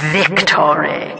Victory.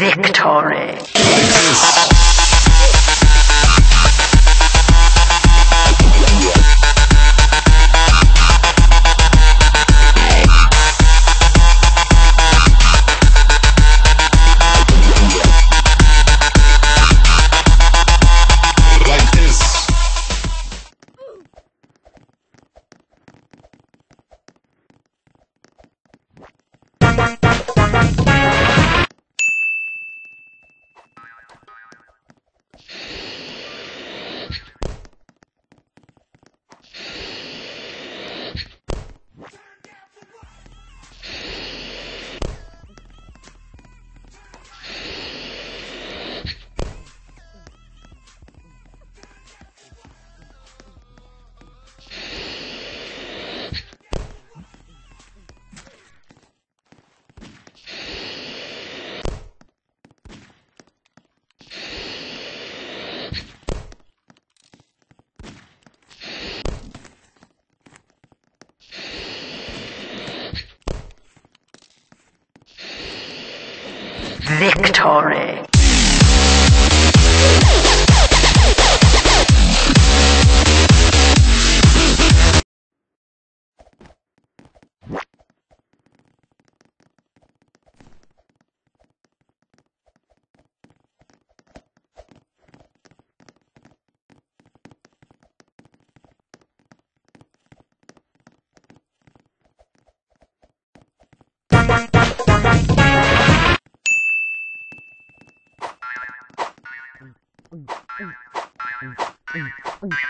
Victory. Victory. 嗯嗯。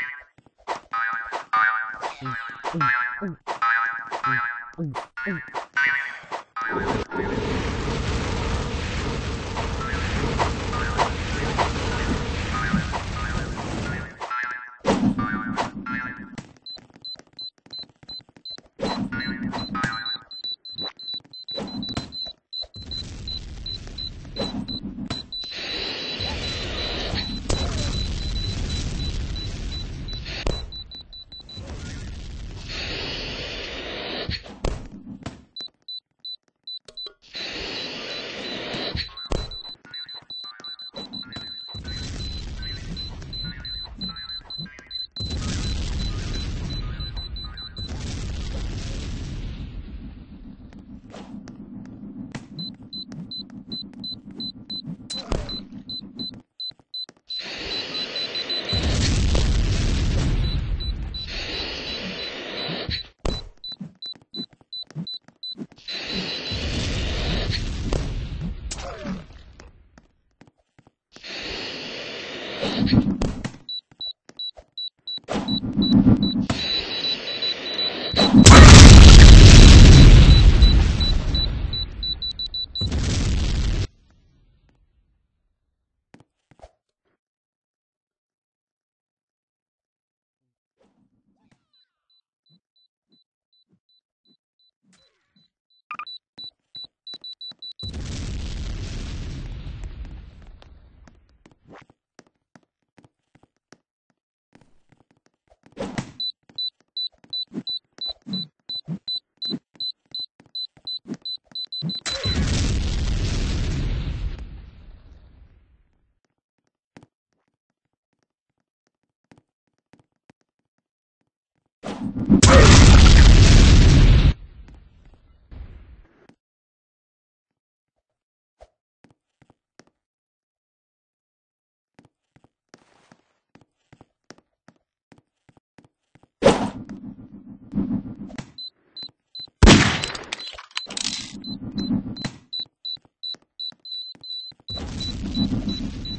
ハハハハ。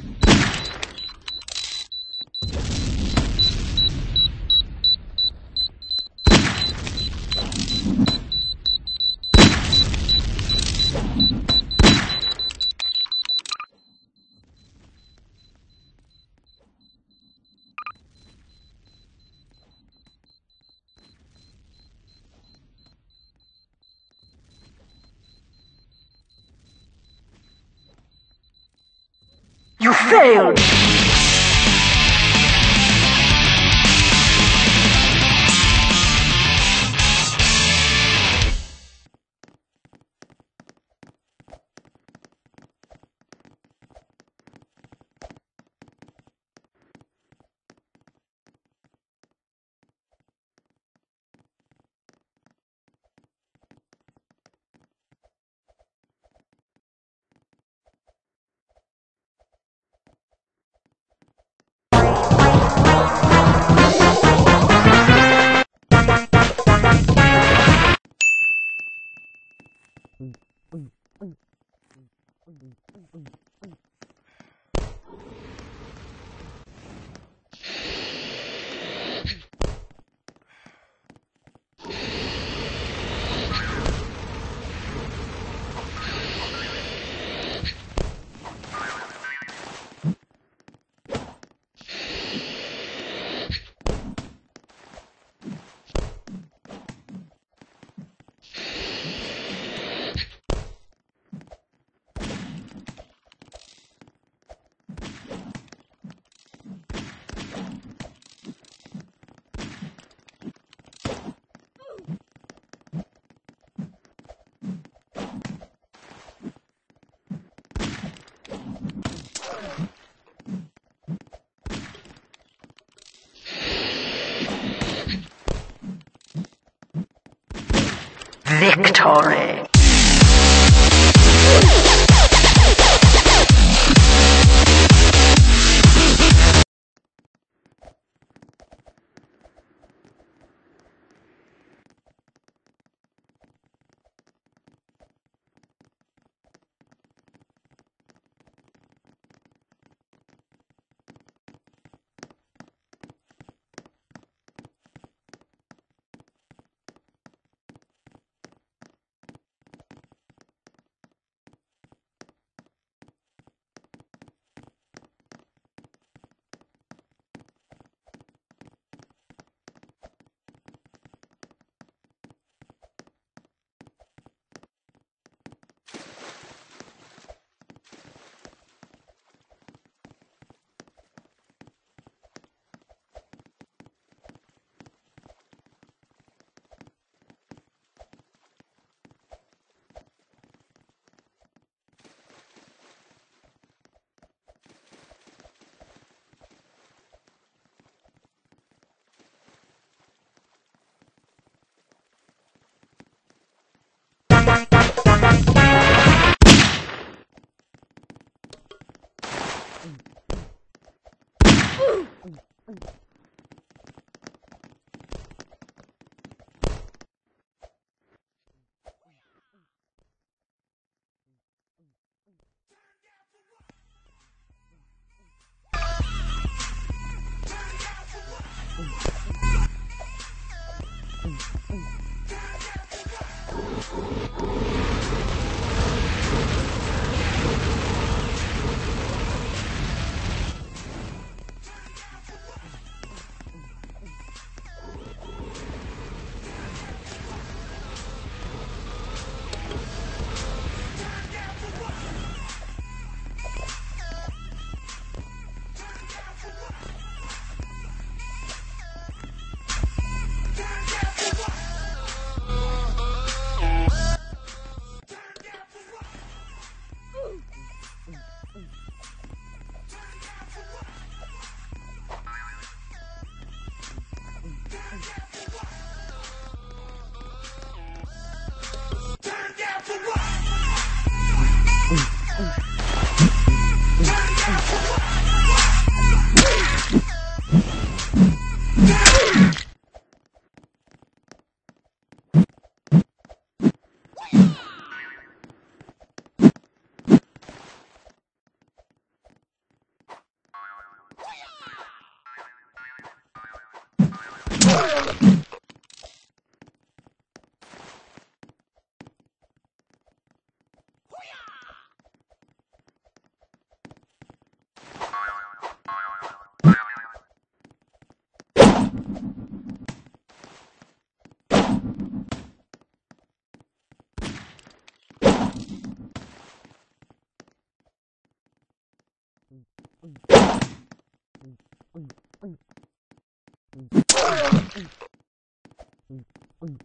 Fail. You mm, mm. Mm. Failed! Victory! Victory.